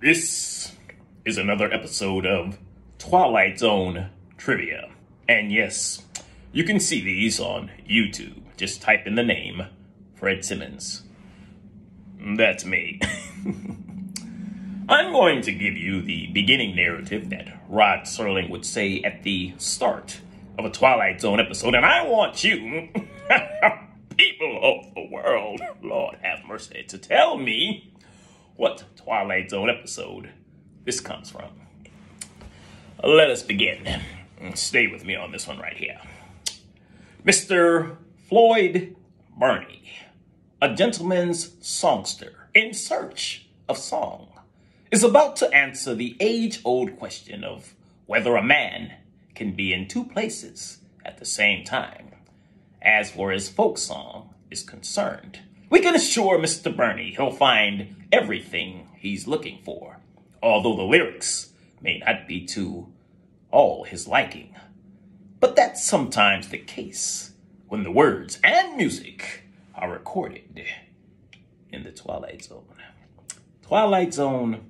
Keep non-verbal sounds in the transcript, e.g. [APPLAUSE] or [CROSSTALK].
This is another episode of Twilight Zone Trivia. And yes, you can see these on YouTube. Just type in the name Fred Simmons. That's me. [LAUGHS] I'm going to give you the beginning narrative that Rod Serling would say at the start of a Twilight Zone episode, and I want you, [LAUGHS] people of the world, Lord have mercy, to tell me what Twilight Zone episode this comes from. Let us begin. Stay with me on this one right here. Mr. Floyd Burney, a gentleman's songster in search of song, is about to answer the age old question of whether a man can be in two places at the same time. As for his folk song is concerned, we can assure Mr. Burney he'll find everything he's looking for, although the lyrics may not be to all his liking. But that's sometimes the case when the words and music are recorded in the Twilight Zone. Twilight Zone.